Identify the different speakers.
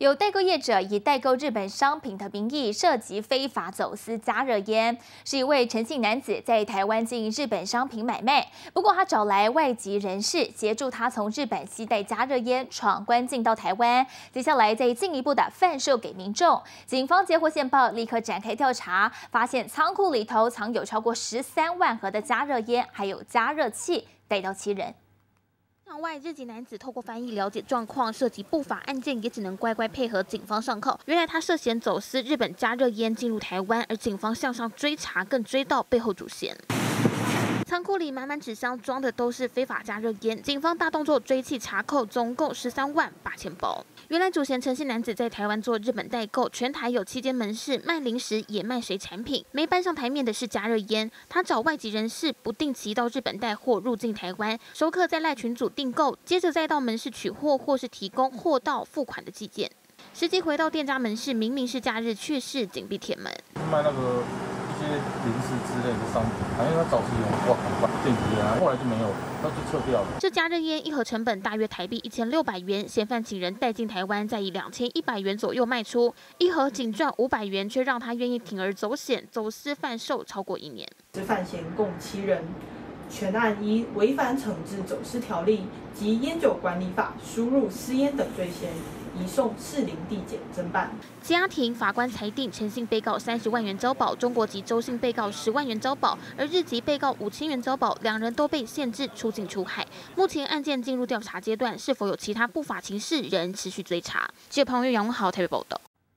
Speaker 1: 有代购业者以代购日本商品的名义涉及非法走私加热烟，是一位陈姓男子在台湾经营日本商品买卖。不过他找来外籍人士协助他从日本携带加热烟闯关进到台湾，接下来再进一步的贩售给民众。警方接获线报，立刻展开调查，发现仓库里头藏有超过十三万盒的加热烟，还有加热器，逮到七人。
Speaker 2: 场外日籍男子透过翻译了解状况，涉及不法案件也只能乖乖配合警方上铐。原来他涉嫌走私日本加热烟进入台湾，而警方向上追查，更追到背后主嫌。仓库里满满纸箱装的都是非法加热烟，警方大动作追缉查扣，总共十三万八千包。原来主嫌陈姓男子在台湾做日本代购，全台有七间门市卖零食也卖水产品，没搬上台面的是加热烟。他找外籍人士不定期到日本带货入境台湾，熟客在赖群组订购，接着再到门市取货或是提供货到付款的寄件。实际回到店家门市，明明是假日，却是紧闭铁门。
Speaker 3: 卖那个。些零食之类的商品，好像他早期有挂广告电子烟，后来就没有，那就撤掉了。
Speaker 2: 这加热烟一盒成本大约台币一千六百元，嫌犯请人带进台湾，再以两千一百元左右卖出，一盒仅赚五百元，却让他愿意铤而走险，走私贩售超过一年。
Speaker 4: 执犯嫌共七人，全案依违反惩治走私条例及烟酒管理法、输入私烟等罪嫌。移送士林地检侦办。
Speaker 2: 家庭法官裁定诚信被告三十万元交保，中国籍周姓被告十万元交保，而日籍被告五千元交保，两人都被限制出境出海。目前案件进入调查阶段，是否有其他不法情事，仍持续追查。记者彭玉阳好台北报道。